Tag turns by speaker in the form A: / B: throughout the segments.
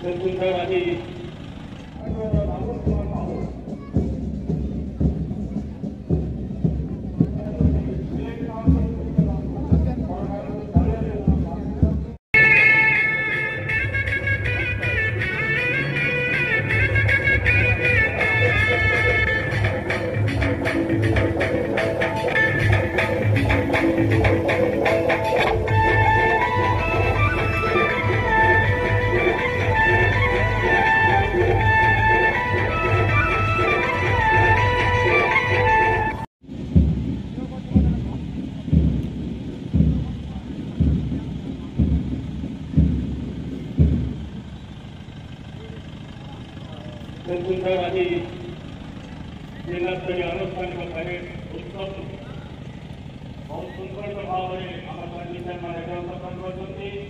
A: 公共车辆的，安全马路。ગોકુલ સાહેબ આજે જિલ્લા સ્તરે અનુષ્ઠાનમાં થાય ઉત્સવ બહુ સુંદર પ્રભાવે આમ આદમી સાહેબ કાર્યક્રમ પસંદ કરતી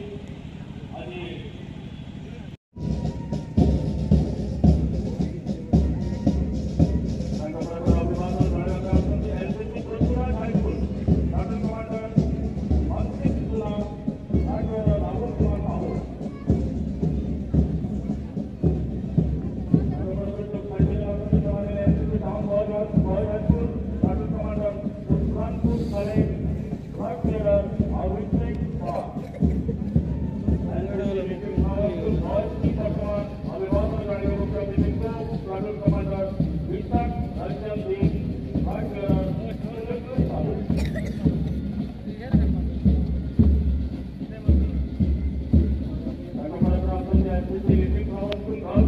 A: алын